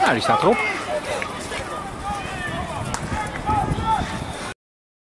Nou, die staat erop.